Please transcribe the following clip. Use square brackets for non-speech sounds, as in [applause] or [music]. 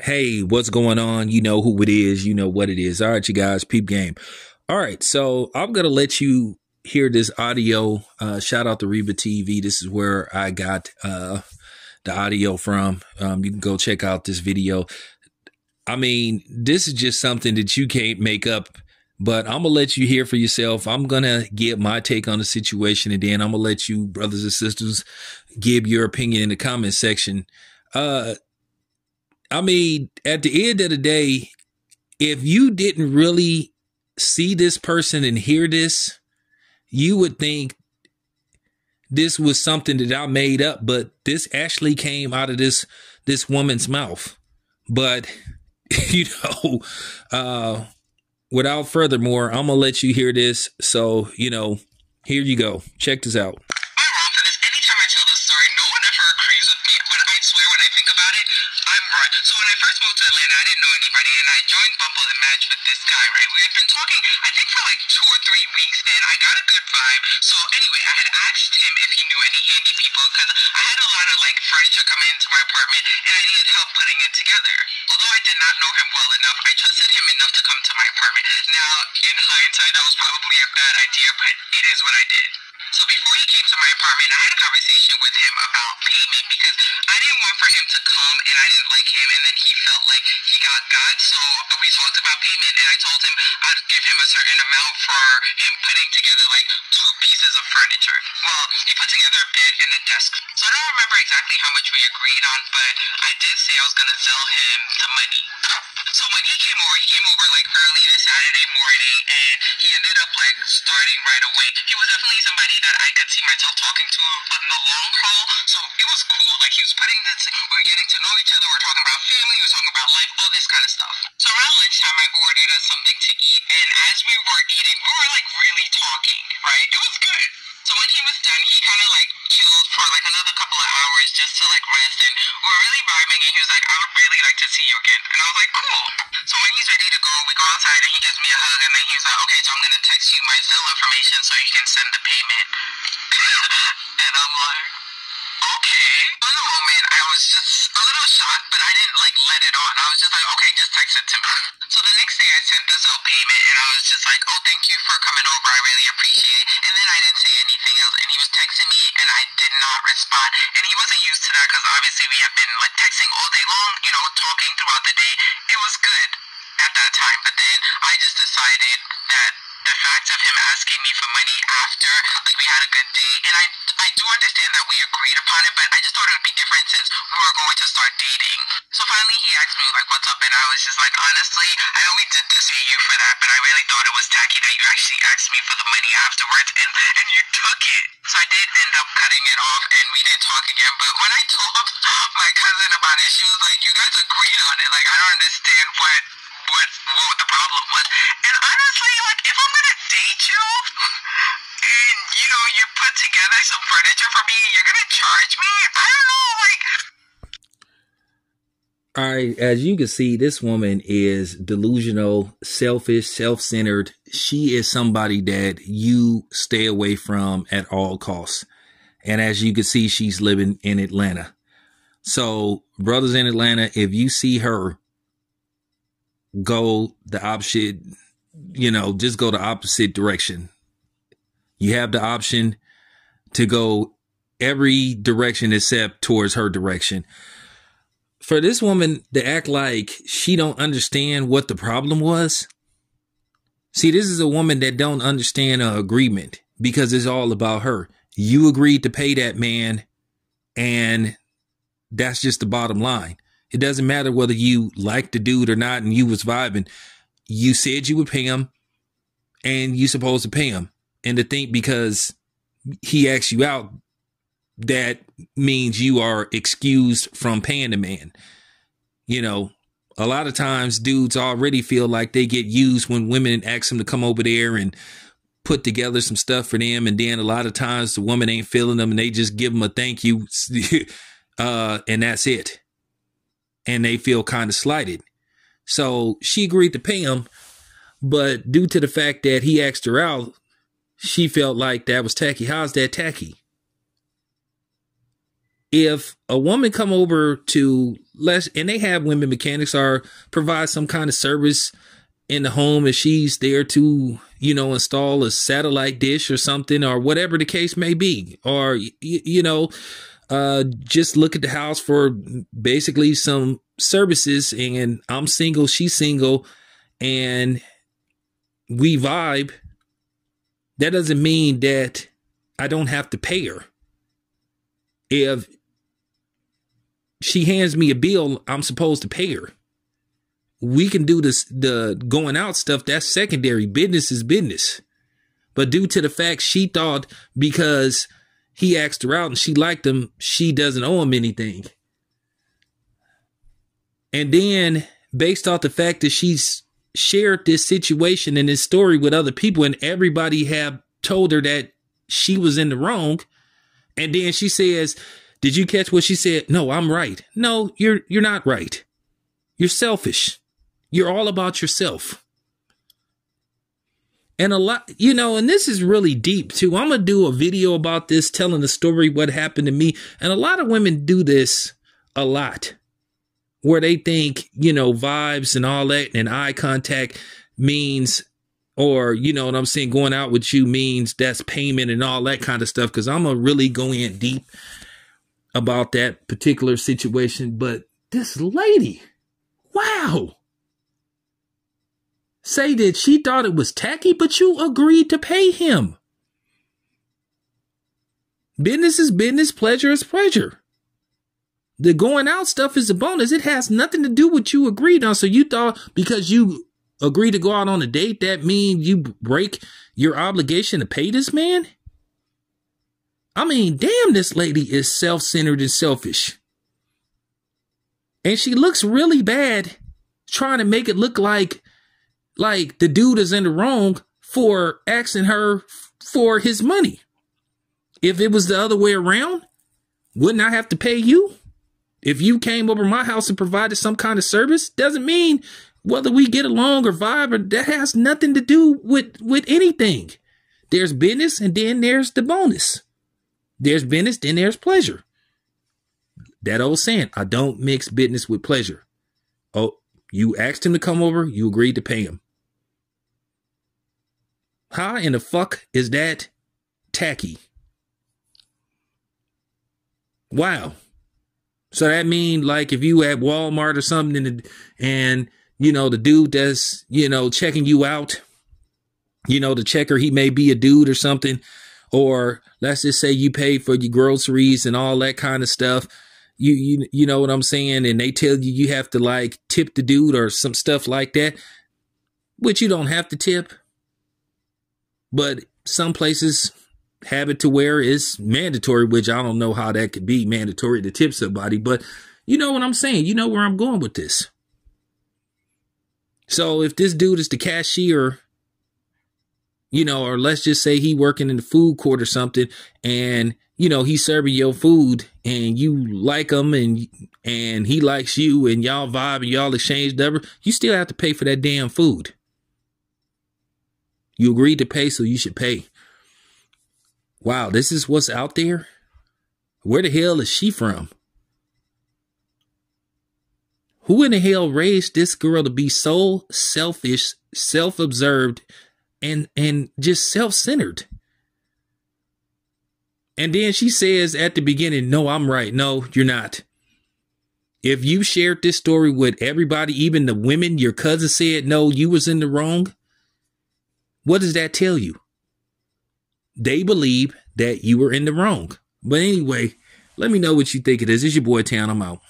Hey, what's going on? You know who it is. You know what it is. All right, you guys, peep game. All right, so I'm gonna let you hear this audio. Uh, shout out to Reba TV. This is where I got uh, the audio from. Um, you can go check out this video. I mean, this is just something that you can't make up. But I'm gonna let you hear for yourself. I'm gonna give my take on the situation, and then I'm gonna let you, brothers and sisters, give your opinion in the comment section. Uh, I mean, at the end of the day, if you didn't really see this person and hear this, you would think this was something that I made up, but this actually came out of this this woman's mouth. But [laughs] you know, uh without furthermore, I'm gonna let you hear this. So, you know, here you go. Check this out. Been talking, I think, for like two or three weeks, and I got a good vibe. So anyway, I had asked him if he knew any handy people, because I had a lot of like furniture coming into my apartment, and I needed help putting it together. Although I did not know him well enough, I trusted him enough to come to my apartment. Now, in hindsight, that was probably a bad idea, but it is what I did. So before he came to my apartment, I had a conversation with him payment because I didn't want for him to come and I didn't like him and then he felt like he got got. So we talked about payment and I told him I'd give him a certain amount for him putting together like two pieces of furniture. Well, he put together a bed and a desk. So I don't remember exactly how much we agreed on, but I did say I was gonna sell him the money. So when he came over, he came over like early this Saturday morning and he ended up like starting right away. He was definitely somebody that I could see myself talking to But in the long haul. So it was cool. Like he was putting this, we were getting to know each other. We were talking about family. We were talking about life, all this kind of stuff. So around lunchtime, I ordered us something to eat, and as we were eating, we were like really talking. Right? It was good. So when he was done, he kind of like chilled for like another couple of hours just to like rest, and we were really vibing. And he was like, "I would really like to see you again," and I was like, "Cool." So when he's ready to go, we go outside, and he gives me a hug, and then he's like, "Okay, so I'm gonna text you my Zelle information so you can send the payment." [laughs] and I'm like, okay. In the moment, I was just a little shocked, but I didn't like let it on. I was just like, okay, just text it to me. [laughs] thank you for coming over. I really appreciate it. And then I didn't say anything else, and he was texting me, and I did not respond. And he wasn't used to that because obviously we have been like texting all day long, you know, talking throughout the day. It was good at that time, but then I just decided that the fact of him asking me for money after like we had a good day and I I do understand that we agreed upon it but I just thought it would be different since we were going to start dating. So finally he asked me like what's up and I was just like honestly I only did this for you for that but I really thought it was tacky that you actually asked me for the money afterwards and and you took it. So I did end up cutting it off and we didn't talk again but when I told [laughs] my cousin about it she was like some furniture for me, you're gonna charge me. I don't know, like. All right, as you can see, this woman is delusional, selfish, self centered. She is somebody that you stay away from at all costs. And as you can see, she's living in Atlanta. So, brothers in Atlanta, if you see her, go the opposite, you know, just go the opposite direction. You have the option to go every direction except towards her direction for this woman to act like she don't understand what the problem was. See, this is a woman that don't understand an agreement because it's all about her. You agreed to pay that man and that's just the bottom line. It doesn't matter whether you like the dude or not and you was vibing. You said you would pay him and you supposed to pay him. And to think because he asks you out that means you are excused from paying the man. You know, a lot of times dudes already feel like they get used when women ask them to come over there and put together some stuff for them. And then a lot of times the woman ain't feeling them and they just give them a thank you. [laughs] uh, and that's it. And they feel kind of slighted. So she agreed to pay him. But due to the fact that he asked her out, she felt like that was tacky. How's that tacky? if a woman come over to less and they have women mechanics or provide some kind of service in the home and she's there to you know install a satellite dish or something or whatever the case may be or you, you know uh just look at the house for basically some services and I'm single she's single and we vibe that doesn't mean that I don't have to pay her. If she hands me a bill I'm supposed to pay her. We can do this the going out stuff that's secondary. Business is business. But due to the fact she thought because he asked her out and she liked him she doesn't owe him anything. And then based off the fact that she's shared this situation and this story with other people and everybody have told her that she was in the wrong and then she says did you catch what she said no i'm right no you're you're not right you're selfish you're all about yourself. And a lot, you know, and this is really deep too. I'm going to do a video about this, telling the story, what happened to me. And a lot of women do this a lot where they think, you know, vibes and all that and eye contact means, or, you know what I'm saying, going out with you means that's payment and all that kind of stuff. Cause I'm to really go in deep about that particular situation. But this lady, wow say that she thought it was tacky, but you agreed to pay him. Business is business, pleasure is pleasure. The going out stuff is a bonus. It has nothing to do with you agreed on. So you thought because you agreed to go out on a date, that means you break your obligation to pay this man? I mean, damn, this lady is self-centered and selfish. And she looks really bad trying to make it look like like the dude is in the wrong for asking her for his money. If it was the other way around, wouldn't I have to pay you? If you came over my house and provided some kind of service, doesn't mean whether we get along or vibe or that has nothing to do with with anything. There's business and then there's the bonus. There's business, then there's pleasure. That old saying, I don't mix business with pleasure. Oh, you asked him to come over, you agreed to pay him. How in the fuck is that tacky? Wow. So that mean like if you at Walmart or something and, and you know the dude that's you know checking you out, you know the checker he may be a dude or something, or let's just say you pay for your groceries and all that kind of stuff. You you you know what I'm saying, and they tell you you have to like tip the dude or some stuff like that, which you don't have to tip. But some places have it to where it's mandatory, which I don't know how that could be mandatory to tip somebody, but you know what I'm saying. You know where I'm going with this. So if this dude is the cashier, you know, or let's just say he working in the food court or something, and you know he's serving your food, and you like him, and and he likes you, and y'all vibe, and y'all exchange whatever, you still have to pay for that damn food. You agreed to pay, so you should pay. Wow, this is what's out there? Where the hell is she from? Who in the hell raised this girl to be so selfish, self-observed, and and just self-centered? And then she says at the beginning, "No, I'm right. No, you're not." If you shared this story with everybody, even the women, your cousin said, "No, you was in the wrong." What does that tell you? They believe that you were in the wrong. But anyway, let me know what you think of this. It's your boy Town. I'm out.